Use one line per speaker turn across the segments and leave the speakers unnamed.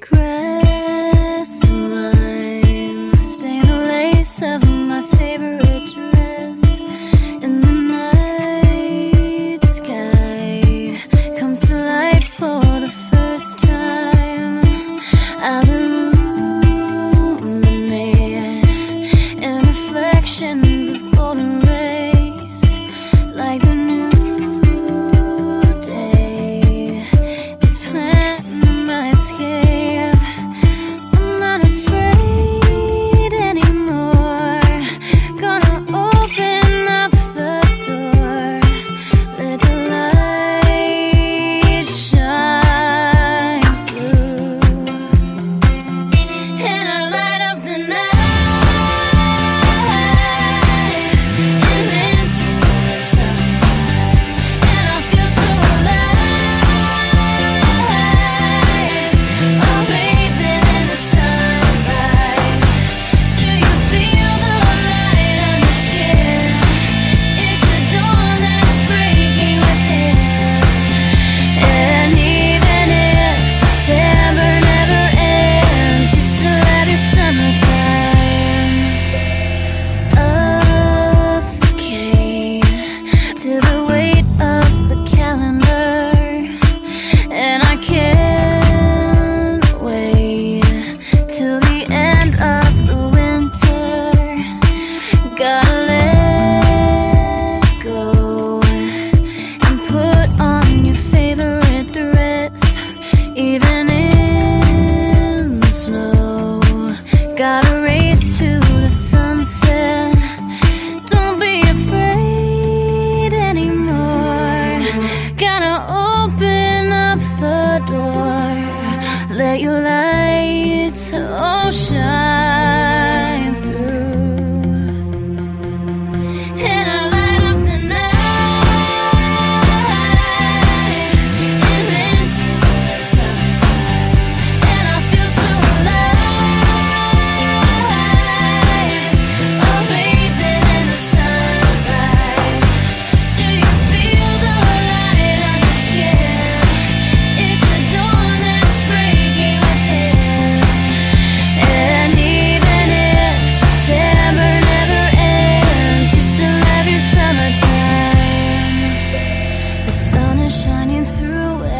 Cry. Open up the door, let your light all shine.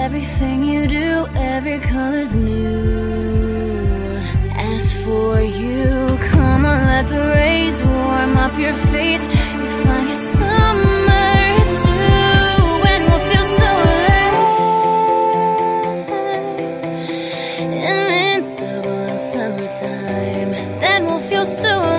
Everything you do, every color's new. As for you, come on, let the rays warm up your face. You find your summer too, and we'll feel so alive. Invincible in summertime, then we'll feel so.